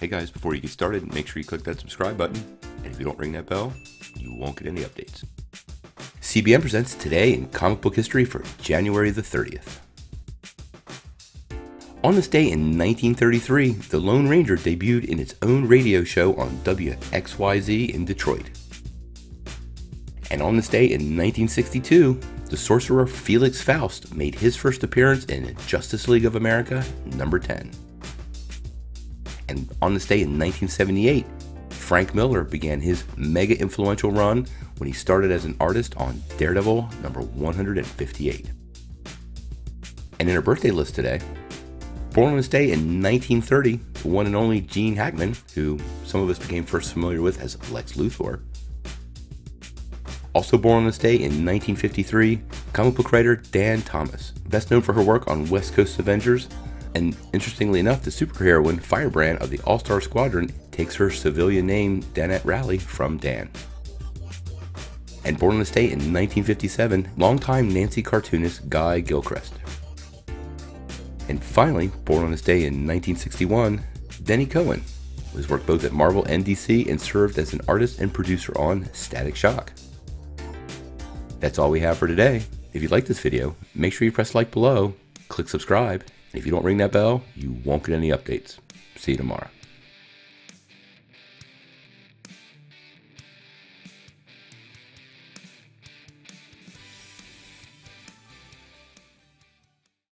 Hey guys, before you get started, make sure you click that subscribe button. And if you don't ring that bell, you won't get any updates. CBN presents Today in Comic Book History for January the 30th. On this day in 1933, the Lone Ranger debuted in its own radio show on WXYZ in Detroit. And on this day in 1962, the sorcerer Felix Faust made his first appearance in Justice League of America number 10. And on this day in 1978, Frank Miller began his mega influential run when he started as an artist on Daredevil number 158. And in our birthday list today, born on this day in 1930, the one and only Gene Hackman, who some of us became first familiar with as Lex Luthor. Also born on this day in 1953, comic book writer Dann Thomas, best known for her work on West Coast Avengers and interestingly enough, the superheroine Firebrand of the All Star Squadron takes her civilian name, Danette Reilly, from Dann. And born on this date in 1957, longtime Nancy cartoonist Guy Gilchrist. And finally, born on this day in 1961, Denys Cowan, who has worked both at Marvel and DC and served as an artist and producer on Static Shock. That's all we have for today. If you like this video, make sure you press like below, click subscribe, if you don't ring that bell, you won't get any updates. See you tomorrow.